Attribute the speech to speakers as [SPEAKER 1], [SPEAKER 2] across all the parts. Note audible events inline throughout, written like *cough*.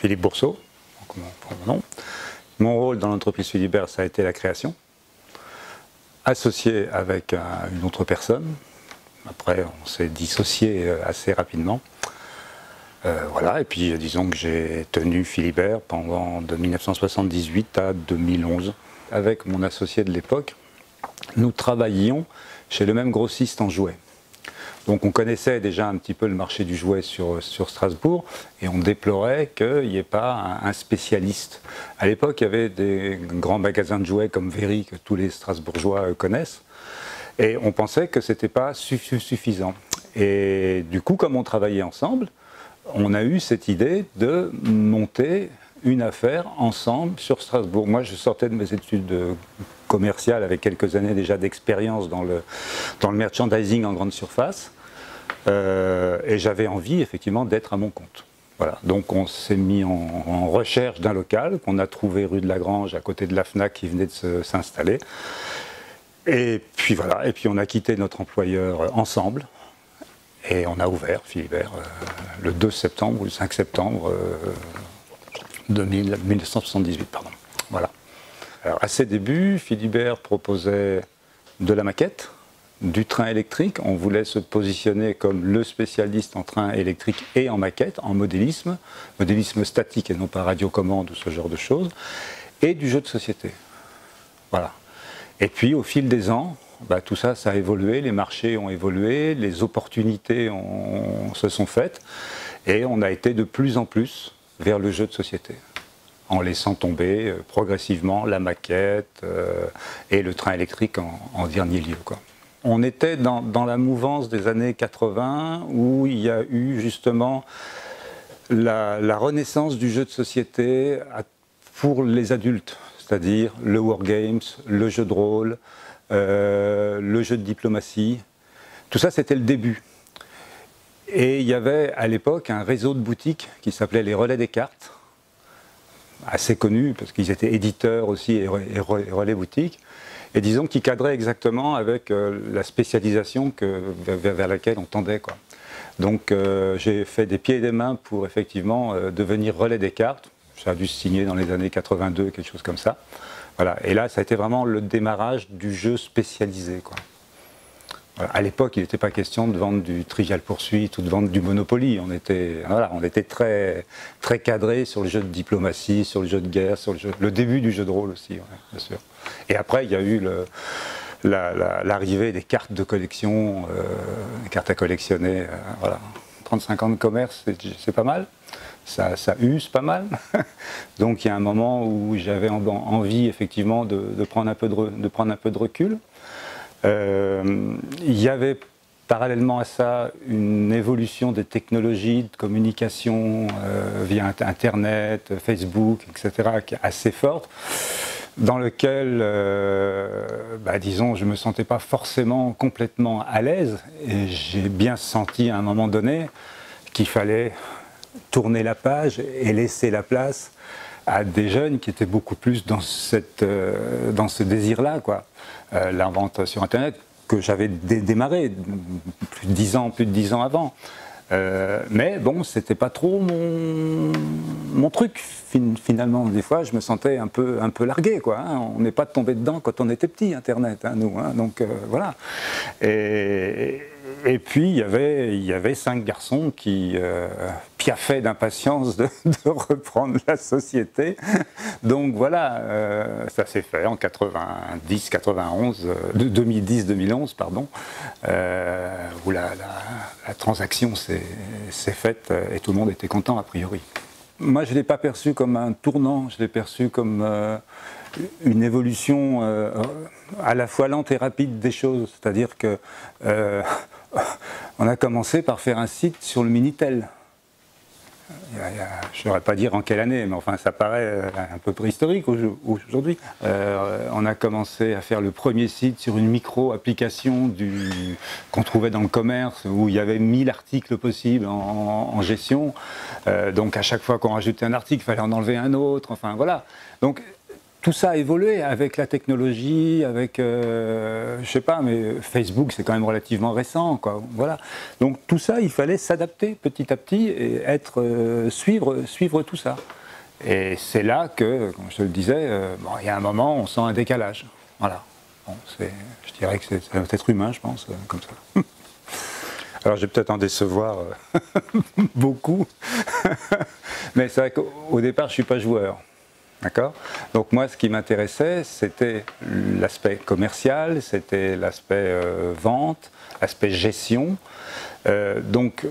[SPEAKER 1] Philippe Bourseau, mon nom. Mon rôle dans l'entreprise Philibert, ça a été la création, associé avec une autre personne. Après, on s'est dissocié euh, assez rapidement. Euh, voilà, et puis disons que j'ai tenu Philibert pendant de 1978 à 2011 avec mon associé de l'époque. Nous travaillions chez le même grossiste en jouets. Donc on connaissait déjà un petit peu le marché du jouet sur, Strasbourg et on déplorait qu'il n'y ait pas un, spécialiste. À l'époque, il y avait des grands magasins de jouets comme Very que tous les Strasbourgeois connaissent et on pensait que ce n'était pas suffisant. Et du coup, comme on travaillait ensemble, on a eu cette idée de monter une affaire ensemble sur Strasbourg. Moi, je sortais de mes études commerciales avec quelques années déjà d'expérience dans le, dans le merchandising en grande surface. Euh, et j'avais envie effectivement d'être à mon compte. Voilà. Donc on s'est mis en, recherche d'un local qu'on a trouvé rue de la Grange à côté de la FNAC qui venait de s'installer. Et puis voilà, et puis on a quitté notre employeur ensemble et on a ouvert Philibert euh, le 2 septembre ou le 5 septembre 1978. Euh, pardon. Alors, à ses débuts, Philibert proposait de la maquette, du train électrique. On voulait se positionner comme le spécialiste en train électrique et en maquette, en modélisme, modélisme statique et non pas radiocommande ou ce genre de choses, et du jeu de société. Voilà. Et puis, au fil des ans, bah, tout ça, ça a évolué, les marchés ont évolué, les opportunités se sont faites, et on a été de plus en plus vers le jeu de société, en laissant tomber euh, progressivement la maquette euh, et le train électrique en, dernier lieu. On était dans, la mouvance des années 80 où il y a eu justement la, renaissance du jeu de société pour les adultes, c'est-à-dire le wargames, le jeu de rôle, euh, le jeu de diplomatie. Tout ça, c'était le début. Et il y avait à l'époque un réseau de boutiques qui s'appelait les Relais des cartes, assez connu parce qu'ils étaient éditeurs aussi et, relais boutiques. Et disons qu'ils cadraient exactement avec euh, la spécialisation que, vers, laquelle on tendait. Quoi. Donc euh, j'ai fait des pieds et des mains pour effectivement devenir relais des cartes. Ça a dû se signer dans les années 82, quelque chose comme ça. Voilà. Et là, ça a été vraiment le démarrage du jeu spécialisé. Quoi. À l'époque, il n'était pas question de vendre du Trivial Poursuite ou de vendre du Monopoly. On était, voilà, on était très, très cadré sur le jeu de diplomatie, sur le jeu de guerre, sur le, début du jeu de rôle aussi, bien sûr. Et après, il y a eu l'arrivée des cartes de collection, euh, cartes à collectionner. Euh, voilà. 35 ans de commerce, c'est pas mal ça, use pas mal. *laughs* Donc il y a un moment où j'avais envie effectivement de, prendre un peu de recul. Euh, il y avait parallèlement à ça une évolution des technologies de communication euh, via Internet, Facebook, etc., assez forte, dans lequel, euh, bah, disons, je ne me sentais pas forcément complètement à l'aise, et j'ai bien senti à un moment donné qu'il fallait tourner la page et laisser la place à des jeunes qui étaient beaucoup plus dans, cette, euh, dans ce désir-là. quoi. Euh, sur Internet, que j'avais démarré plus de dix ans, plus de dix ans avant. Euh, mais bon, c'était pas trop mon, mon truc finalement. Des fois, je me sentais un peu, un peu largué. Quoi, hein. On n'est pas tombé dedans quand on était petit, Internet, hein, nous. Hein. donc voilà. Et, et puis il y avait, y avait cinq garçons qui euh, piaffaient d'impatience *laughs* de, reprendre la société. Donc voilà, euh, ça s'est fait en 90, 91, 2010-2011, pardon, euh, où la, transaction s'est faite et tout le monde était content a priori. Moi, je ne l'ai pas perçu comme un tournant, je l'ai perçu comme une évolution à la fois lente et rapide des choses. C'est-à-dire que on a commencé par faire un site sur le Minitel. Je ne saurais pas dire en quelle année, mais enfin ça paraît euh, un peu préhistorique aujourd'hui. Euh, on a commencé à faire le premier site sur une micro-application qu'on trouvait dans le commerce, où il y avait 1000 articles possibles en, gestion. Euh, donc à chaque fois qu'on rajoutait un article, il fallait en enlever un autre. Enfin voilà. Donc tout ça a évolué avec la technologie, avec, euh, je sais pas, mais Facebook c'est quand même relativement récent, quoi. Voilà. Donc tout ça, il fallait s'adapter petit à petit et être, euh, suivre, suivre tout ça. Et c'est là que, comme je te le disais, euh, bon, il y a un moment, on sent un décalage. Voilà. Bon, je dirais que c'est être humain, je pense, comme ça. *laughs* Alors je vais peut-être en décevoir *laughs* beaucoup, *laughs* mais c'est vrai qu'au départ, je ne suis pas joueur. D'accord Donc moi, ce qui m'intéressait, c'était l'aspect commercial, c'était l'aspect euh, vente, l'aspect gestion. Euh, donc,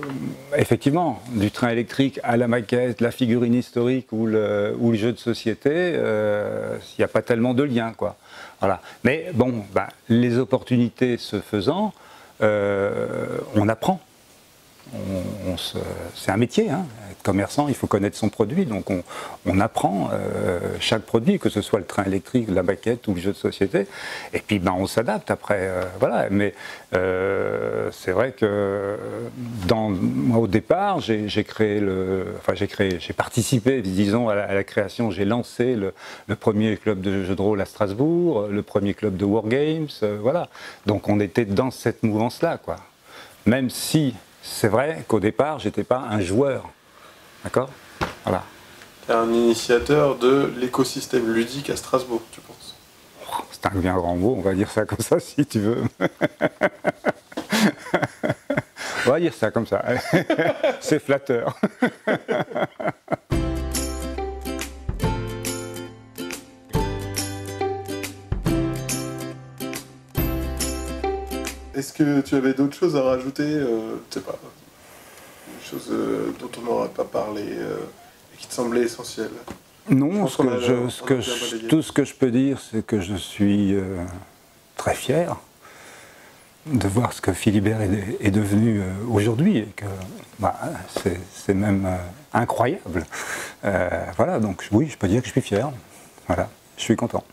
[SPEAKER 1] effectivement, du train électrique à la maquette, la figurine historique ou le, jeu de société, euh, il n'y a pas tellement de lien, quoi. Voilà. Mais bon, bah, les opportunités se faisant, on apprend c'est un métier, hein. être commerçant, il faut connaître son produit, donc on, apprend euh, chaque produit, que ce soit le train électrique, la baquette ou le jeu de société, et puis ben, on s'adapte après, euh, voilà. Mais euh, c'est vrai que dans, au départ, j'ai créé le, enfin j'ai participé, disons, à la, création, j'ai lancé le, le, premier club de jeux de rôle à Strasbourg, le premier club de wargames, voilà. Donc on était dans cette mouvance-là, quoi. Même si c'est vrai qu'au départ, j'étais pas un joueur. D'accord? Voilà.
[SPEAKER 2] Tu es un initiateur de l'écosystème ludique à Strasbourg, tu penses?
[SPEAKER 1] C'est un bien grand mot, on va dire ça comme ça *laughs* si tu veux. *laughs* on va dire ça comme ça. *laughs* C'est flatteur.
[SPEAKER 2] Que tu avais d'autres choses à rajouter euh, Je sais pas. Des choses euh, dont on n'aurait pas parlé euh, et qui te semblaient essentielles
[SPEAKER 1] Non, tout ce que je peux dire, c'est que je suis très fier de voir ce que Philibert est, devenu aujourd'hui et que bah, c'est même incroyable. voilà, donc oui, je peux dire que je suis fier. Voilà, je suis content.